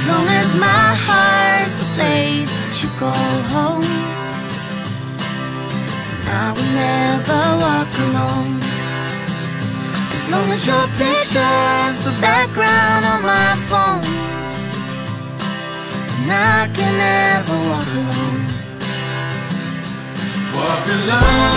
As long as my heart's the place that you go home I will never walk alone. As long as your picture's the background on my phone And I can never walk alone. Walk alone.